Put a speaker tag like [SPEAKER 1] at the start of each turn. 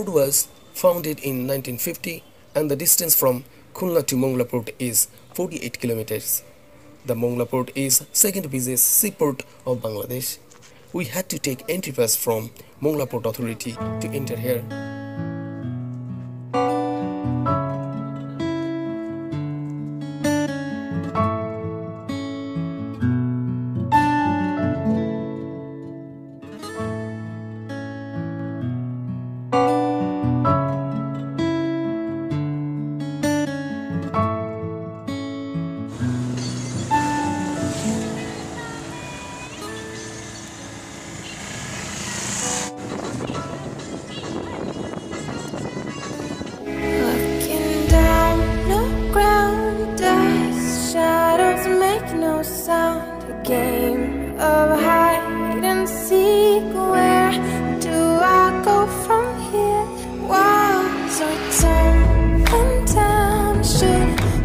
[SPEAKER 1] was founded in 1950 and the distance from Khulna to Mongla Port is 48 kilometers. The Mongla Port is second busiest seaport of Bangladesh. We had to take entry pass from Mongla Port Authority to enter here.